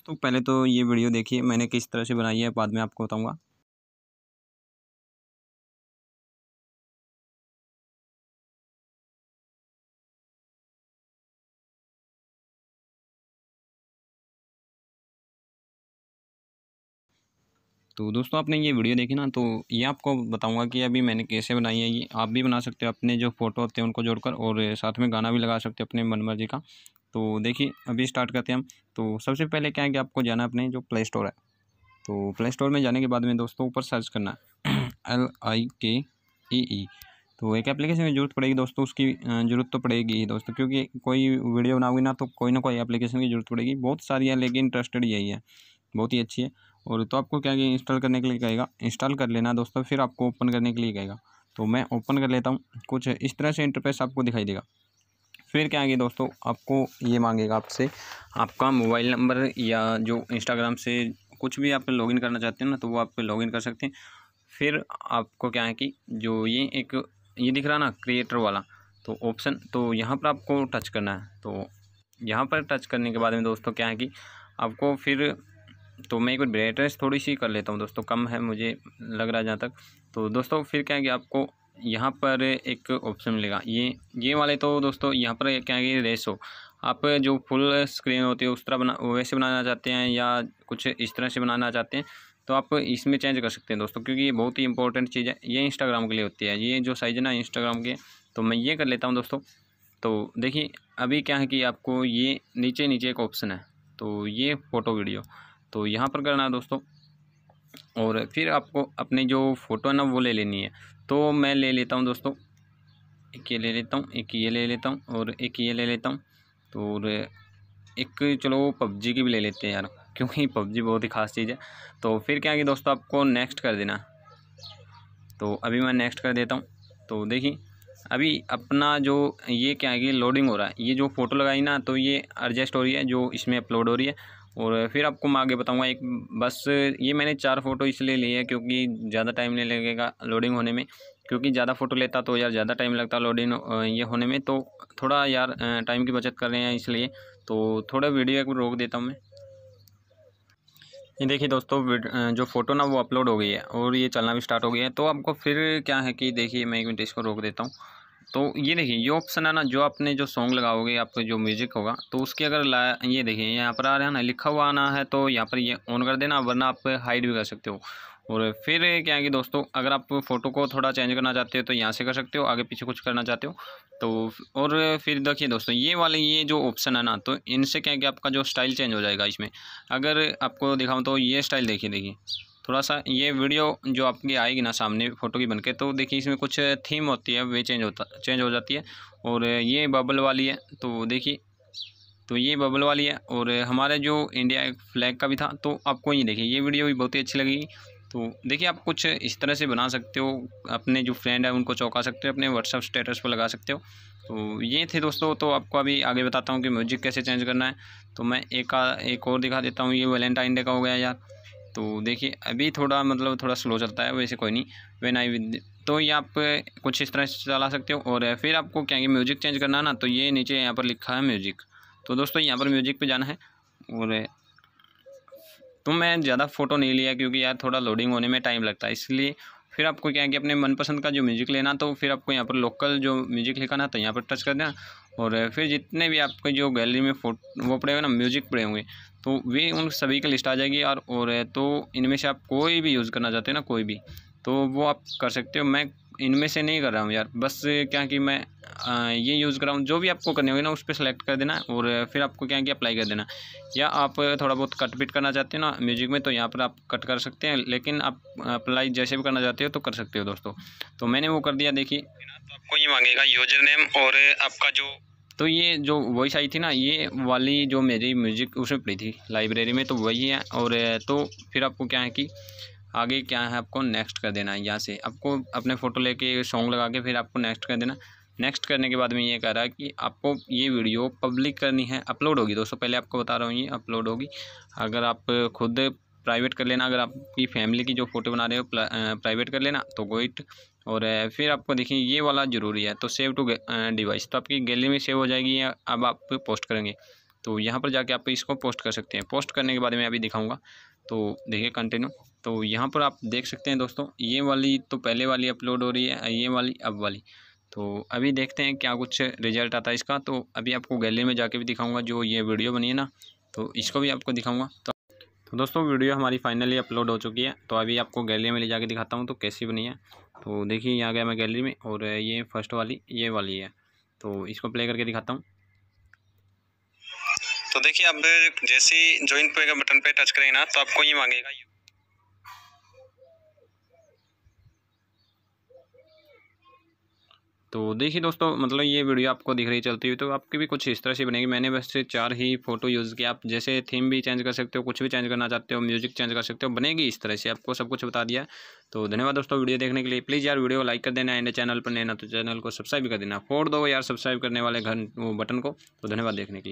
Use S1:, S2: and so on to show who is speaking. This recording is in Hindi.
S1: दोस्तों, पहले तो ये वीडियो देखिए, मैंने किस तरह से बनाई है, बाद में आपको बताऊँगा। तो दोस्तों, आपने ये वीडियो देखी ना तो ये आपको बताऊँगा कि अभी मैंने कैसे बनाई है, ये आप भी बना सकते हो, अपने जो फ़ोटो होते हैं उनको जोड़कर, और साथ में गाना भी लगा सकते हो अपने मन मर्ज़ी का। तो देखिए, अभी स्टार्ट करते हैं हम। तो सबसे पहले क्या है कि आपको जाना अपने जो प्ले स्टोर है। तो प्ले स्टोर में जाने के बाद में दोस्तों ऊपर सर्च करना एल आई के ई ई तो एक एप्लीकेशन की ज़रूरत पड़ेगी दोस्तों, उसकी ज़रूरत तो पड़ेगी ही दोस्तों, क्योंकि कोई वीडियो बनाओगे ना तो कोई ना कोई एप्लीकेशन की ज़रूरत पड़ेगी। बहुत सारी है, लेकिन इंटरेस्टेड यही है। बहुत ही अच्छी है। और तो आपको क्या इंस्टॉल करने के लिए कहेगा इंस्टॉल कर लेना दोस्तों, फिर आपको ओपन करने के लिए कहेगा। तो मैं ओपन कर लेता हूँ। कुछ इस तरह से इंटरफेस आपको दिखाई देगा। फिर क्या आगे दोस्तों, आपको ये मांगेगा आपसे, आपका मोबाइल नंबर या जो इंस्टाग्राम से कुछ भी आप लॉगिन करना चाहते हैं ना तो वो आप लॉगिन कर सकते हैं। फिर आपको क्या है कि जो ये एक, ये दिख रहा ना क्रिएटर वाला तो ऑप्शन तो यहाँ पर आपको टच करना है। तो यहाँ पर टच करने के बाद में दोस्तों क्या है कि आपको फिर तो मैं एक बार ब्राइटनेस थोड़ी सी कर लेता हूँ दोस्तों, कम है मुझे लग रहा है जहाँ तक। तो दोस्तों फिर क्या है कि आपको यहाँ पर एक ऑप्शन मिलेगा। ये ये वाले तो दोस्तों यहाँ पर क्या है रेसो आप जो फुल स्क्रीन होती है, उस तरह बना, वैसे बनाना चाहते हैं या कुछ इस तरह से बनाना चाहते हैं तो आप इसमें चेंज कर सकते हैं दोस्तों, क्योंकि ये बहुत ही इंपॉर्टेंट चीज़ है। ये इंस्टाग्राम के लिए होती है। ये जो साइज़ है ना इंस्टाग्राम के तो मैं ये कर लेता हूँ दोस्तों। तो देखिए, अभी क्या है कि आपको ये नीचे नीचे एक ऑप्शन है तो ये फ़ोटो वीडियो तो यहाँ पर करना है दोस्तों, और फिर आपको अपनी जो फ़ोटो है ना, वो ले लेनी है। तो मैं ले लेता हूँ दोस्तों। एक ये ले लेता हूँ, एक ये ले लेता हूँ और एक ये ले लेता हूँ। तो और एक चलो पबजी की भी ले लेते हैं यार, क्योंकि पबजी बहुत ही ख़ास चीज़ है। तो फिर क्या कि दोस्तों, आपको नेक्स्ट कर देना। तो अभी मैं नेक्स्ट कर देता हूँ। तो देखिए अभी अपना जो ये क्या है कि लोडिंग हो रहा है, ये जो फ़ोटो लगाई ना तो ये एडजस्ट हो रही है, जो इसमें अपलोड हो रही है। और फिर आपको मैं आगे बताऊँगा, एक बस ये मैंने चार फ़ोटो इसलिए ली है क्योंकि ज़्यादा टाइम नहीं लगेगा लोडिंग होने में। क्योंकि ज़्यादा फ़ोटो लेता तो यार ज़्यादा टाइम लगता लोडिंग ये होने में। तो थोड़ा यार टाइम की बचत कर रहे हैं इसलिए। तो थोड़ा वीडियो एक रोक देता हूँ मैं। ये देखिए दोस्तों जो फ़ोटो ना वो अपलोड हो गई है और ये चलना भी स्टार्ट हो गया है। तो आपको फिर क्या है कि देखिए, मैं एक मिनट इसको रोक देता हूँ। तो ये देखिए, ये ऑप्शन है ना, जो आपने जो सॉन्ग लगाओगे, आपका जो म्यूज़िक होगा तो उसकी अगर ला, ये देखिए, यहाँ पर आ रहा है ना, लिखा हुआ आना है तो यहाँ पर ये ऑन कर देना, वरना आप हाइड भी कर सकते हो। और फिर क्या है कि दोस्तों, अगर आप फ़ोटो को थोड़ा चेंज करना चाहते हो तो यहाँ से कर सकते हो, आगे पीछे कुछ करना चाहते हो। तो और फिर देखिए दोस्तों, ये वाले, ये जो ऑप्शन है ना तो इनसे क्या है कि आपका जो स्टाइल चेंज हो जाएगा इसमें। अगर आपको दिखाऊँ तो ये स्टाइल देखिए देखिए। थोड़ा सा ये वीडियो जो आपकी आएगी ना सामने फ़ोटो की बनके तो देखिए इसमें कुछ थीम होती है, वे चेंज होता चेंज हो जाती है। और ये बबल वाली है तो देखिए तो ये बबल वाली है। और हमारे जो इंडिया फ्लैग का भी था तो आपको ये देखिए, ये वीडियो भी बहुत ही अच्छी लगेगी। तो देखिए, आप कुछ इस तरह से बना सकते हो, अपने जो फ्रेंड है, उनको चौंका सकते हो, अपने व्हाट्सअप स्टेटस पर लगा सकते हो। तो ये थे दोस्तों तो आपको अभी आगे बताता हूँ कि म्यूज़िक कैसे चेंज करना है। तो मैं एक एक और दिखा देता हूँ, ये वैलेंटाइन डे का हो गया यार। तो देखिए, अभी थोड़ा मतलब थोड़ा स्लो चलता है, वैसे कोई नहीं। वेन आई विद तो ये आप कुछ इस तरह से चला सकते हो और फिर आपको क्या म्यूज़िक चेंज करना है ना तो ये नीचे यहाँ पर लिखा है म्यूज़िक तो दोस्तों, यहाँ पर म्यूज़िक पे जाना है और तो मैं ज़्यादा फ़ोटो नहीं लिया क्योंकि यार थोड़ा लोडिंग होने में टाइम लगता है, इसलिए फिर आपको क्या है कि अपने मनपसंद का जो म्यूज़िक लेना तो फिर आपको यहाँ पर लोकल जो म्यूज़िक लिखाना तो यहाँ पर टच कर देना। और फिर जितने भी आपके जो गैलरी में फ़ोटो वो पड़े हुए ना म्यूज़िक पड़े होंगे तो वे उन सभी की लिस्ट आ जाएगी और और तो इनमें से आप कोई भी यूज़ करना चाहते हो ना कोई भी तो वो आप कर सकते हो। मैं इनमें से नहीं कर रहा हूँ यार बस क्या कि मैं आ, ये यूज़ कर रहा हूँ। जो भी आपको करनी होगी ना उस पर सेलेक्ट कर देना और फिर आपको क्या कि अप्लाई कर देना। या आप थोड़ा बहुत कट पिट करना चाहते हो ना म्यूज़िक में तो यहाँ पर आप कट कर सकते हैं लेकिन आप अप्लाई जैसे भी करना चाहते हो तो कर सकते हो दोस्तों। तो मैंने वो कर दिया देखिए। तो आपको ये मांगेगा यूज़र नेम और आपका जो तो ये जो वॉइस आई थी ना, ये वाली जो मेरी म्यूज़िक उसमें पड़ी थी लाइब्रेरी में तो वही है। और तो फिर आपको क्या है कि आगे क्या है आपको नेक्स्ट कर देना है, यहाँ से। आपको अपने फ़ोटो लेके सॉन्ग लगा के फिर आपको नेक्स्ट कर देना। नेक्स्ट करने के बाद में ये कह रहा है कि आपको ये वीडियो पब्लिक करनी है अपलोड होगी। दोस्तों, पहले आपको बता रहा हूँ, ये अपलोड होगी। अगर आप खुद प्राइवेट कर लेना। अगर आपकी फैमिली की जो फ़ोटो बना रहे हो प्राइवेट कर लेना तो गोइट और फिर आपको देखिए, ये वाला ज़रूरी है तो सेव टू डिवाइस तो आपकी गैलरी में सेव हो जाएगी, या अब आप पोस्ट करेंगे। तो यहाँ पर जाके आप इसको पोस्ट कर सकते हैं। पोस्ट करने के बाद में अभी दिखाऊँगा। तो देखिए कंटिन्यू तो यहाँ पर आप देख सकते हैं दोस्तों, ये वाली तो पहले वाली अपलोड हो रही है, ये वाली अब वाली। तो अभी देखते हैं क्या कुछ रिज़ल्ट आता है इसका। तो अभी आपको गैलरी में जाके भी दिखाऊँगा, जो ये वीडियो बनी है ना तो इसको भी आपको दिखाऊँगा। तो तो दोस्तों, वीडियो हमारी फाइनली अपलोड हो चुकी है। तो अभी आपको गैलरी में ले जाके दिखाता हूँ तो कैसी बनी है। तो देखिए, यहाँ गया मैं गैलरी में, और ये फ़र्स्ट वाली, ये वाली है। तो इसको प्ले करके दिखाता हूँ। तो देखिए, अब जैसे ज्वाइन पे का बटन पे टच करेंगे ना तो आपको ये मांगेगा तो देखिए दोस्तों मतलब ये वीडियो आपको दिख रही चलती हुई तो आपकी भी कुछ इस तरह से बनेगी। मैंने वैसे चार ही फ़ोटो यूज़ किया आप जैसे थीम भी चेंज कर सकते हो, कुछ भी चेंज करना चाहते हो, म्यूज़िक चेंज कर सकते हो, बनेगी इस तरह से। आपको सब कुछ बता दिया। तो धन्यवाद दोस्तों वीडियो देखने के लिए। प्लीज़ यार वीडियो लाइक कर देना, एंड चैनल पर लेना तो चैनल को सब्सक्राइब कर देना। फोड़ दो यार, सब्सक्राइब करने वाले घर बटन को। तो धन्यवाद देखने के लिए।